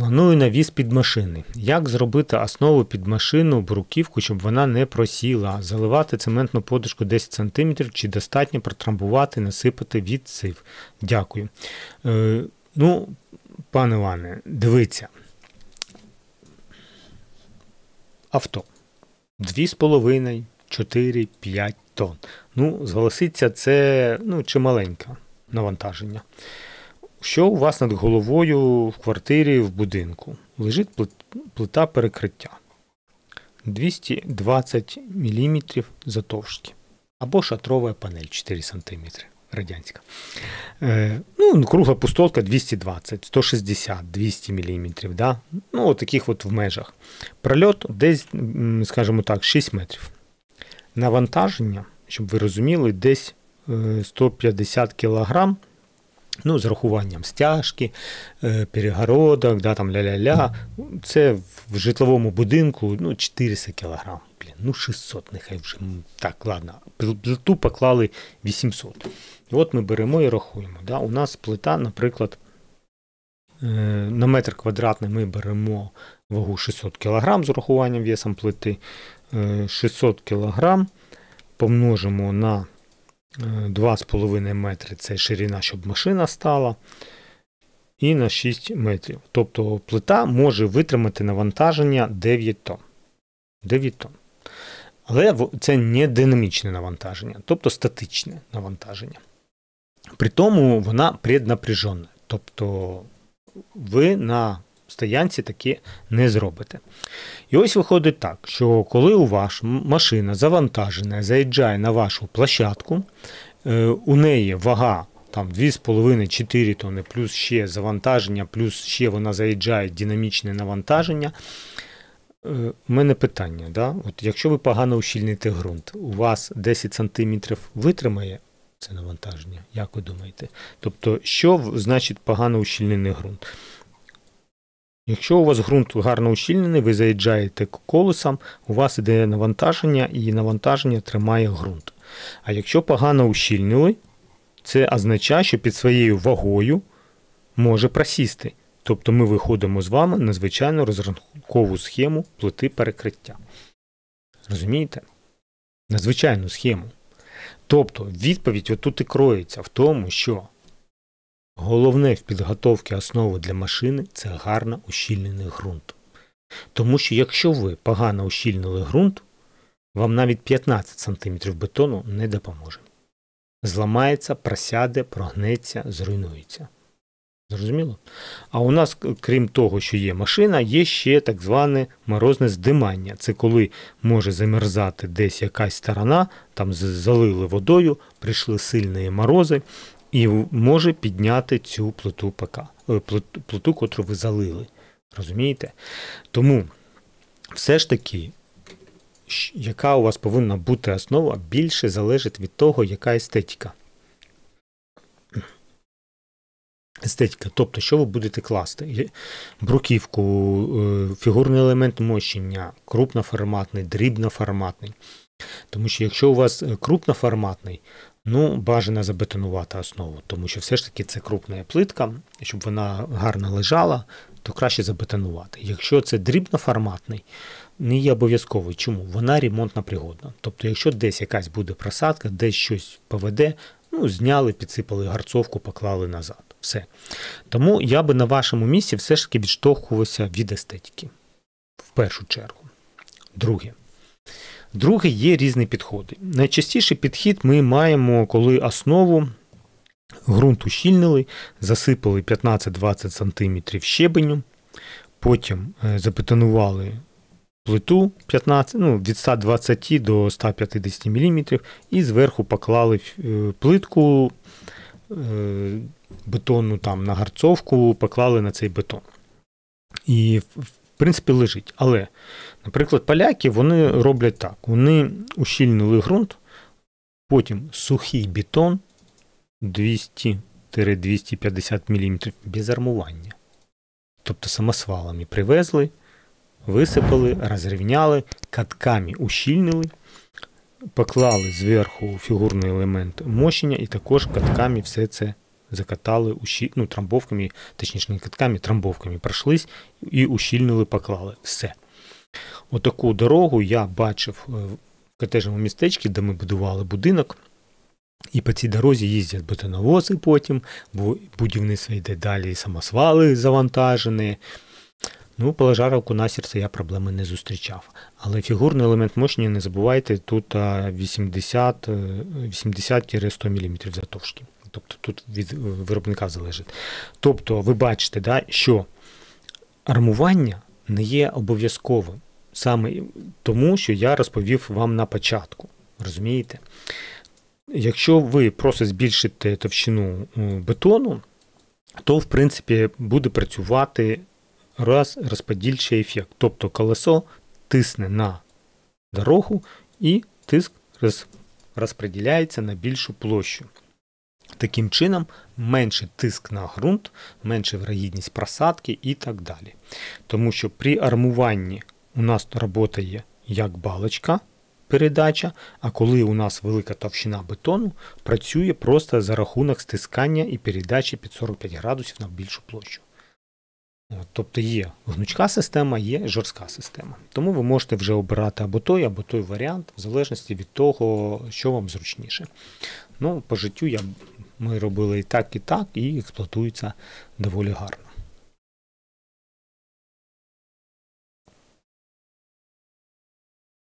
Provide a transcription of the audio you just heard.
Планую навіс під машини. Як зробити основу під машину, бруківку, щоб вона не просіла, заливати цементну подушку 10 см чи достатньо протрамбувати, насипати відсив. Дякую. Е, ну, пане Іване, дивіться. Авто. 2,5, 4, 5 тонн. Ну, зголоситься, це ну, чималеньке навантаження. Що у вас над головою в квартирі в будинку? Лежить плита перекриття 220 мм затовшки. Або шатрова панель 4 см радянська. Е, ну, Кругла пустотка 220, 160, 200 мм. Да? Ну, таких от в межах. Прольот десь, скажімо так, 6 метрів. Навантаження, щоб ви розуміли, десь 150 кг Ну, з рахуванням стяжки, е, перегородок, да, там ля-ля-ля. Це в житловому будинку ну, 400 кг. Блін, ну 600, нехай вже. Так, ладно. Плиту поклали 800. І от ми беремо і рахуємо. Да. У нас плита, наприклад, е, на метр квадратний ми беремо вагу 600 кг з урахуванням весом плити. 600 е, кг помножимо на 2,5 метри це ширина, щоб машина стала. І на 6 метрів. Тобто плита може витримати навантаження 9 тонн. 9 тонн. Але це не динамічне навантаження, тобто статичне навантаження. При тому вона преднапряжена. Тобто ви на стоянці таке не зробите. І ось виходить так, що коли у вас машина завантажена, заїжджає на вашу площадку, е, у неї вага там 2,5-4 тонни, плюс ще завантаження, плюс ще вона заїжджає динамічне навантаження. У е, мене питання, да? От якщо ви погано ущільните ґрунт, у вас 10 см витримає це навантаження, як ви думаєте? Тобто, що значить погано ущільнений ґрунт? Якщо у вас ґрунт гарно ущільнений, ви заїжджаєте колесом, у вас іде навантаження, і навантаження тримає ґрунт. А якщо погано ущільнили, це означає, що під своєю вагою може просісти. Тобто ми виходимо з вами на звичайну розрахункову схему плити перекриття. Розумієте? На звичайну схему. Тобто відповідь отут і кроється в тому, що Головне в підготовці основи для машини це гарно ущільнений ґрунт. Тому що якщо ви погано ущільнили ґрунт, вам навіть 15 см бетону не допоможе. Зламається, просяде, прогнеться, зруйнується. Зрозуміло? А у нас, крім того, що є машина, є ще так зване морозне здимання. Це коли може замерзати десь якась сторона, там залили водою, прийшли сильні морози, і може підняти цю плиту ПК, е, плиту, котру ви залили. Розумієте? Тому все ж таки, яка у вас повинна бути основа, більше залежить від того, яка естетика. Естетика, тобто, що ви будете класти? Бруківку, е, фігурний елемент мощення, крупноформатний, дрібноформатний. Тому що якщо у вас е, крупноформатний, Ну, бажано забетонувати основу, тому що все ж таки це крупна плитка, щоб вона гарно лежала, то краще забетонувати. Якщо це дрібноформатний, не є обов'язковий. Чому? Вона ремонтна пригодна. Тобто, якщо десь якась буде просадка, десь щось поведе, ну, зняли, підсипали гарцовку, поклали назад. Все. Тому я би на вашому місці все ж таки відштовхувався від естетики. В першу чергу. Друге. Друге, є різні підходи. Найчастіший підхід ми маємо, коли основу ґрунт ущільнили, засипали 15-20 см щебеню, потім е, забетонували плиту 15, ну, від 120 до 150 мм і зверху поклали е, плитку е, бетонну там на гарцовку, поклали на цей бетон. І принципі лежить. Але Наприклад, поляки вони роблять так: вони ущільнили ґрунт, потім сухий бетон 200-250 мм без армування. Тобто самосвалами привезли, висипали, розрівняли, катками ущільнили, поклали зверху фігурний елемент мощення і також катками все це закатали ущі... ну, трамбовками, точніше не катками, трамбовками пройшлись і ущільнили, поклали. Все. Отаку дорогу я бачив е, в котежному містечку, де ми будували будинок. І по цій дорозі їздять бетоновози потім, бо будівництво йде далі, самосвали завантажені. Ну, полежаровку на серце я проблеми не зустрічав. Але фігурний елемент мощення, не забувайте, тут 80 80-100 мм затовшки. Тобто тут від виробника залежить. Тобто, ви бачите, да, що армування не є обов'язковим. Саме тому, що я розповів вам на початку. Розумієте? Якщо ви просто збільшите товщину бетону, то, в принципі, буде працювати раз розподільчий ефект. Тобто колесо тисне на дорогу і тиск розподіляється на більшу площу. Таким чином, менший тиск на ґрунт, менша вирогідність просадки і так далі. Тому що при армуванні у нас працює як балочка передача, а коли у нас велика товщина бетону, працює просто за рахунок стискання і передачі під 45 градусів на більшу площу. Тобто є гнучка система, є жорстка система. Тому ви можете вже обирати або той, або той варіант, в залежності від того, що вам зручніше. Ну, По життю я, ми робили і так, і так, і експлуатується доволі гарно.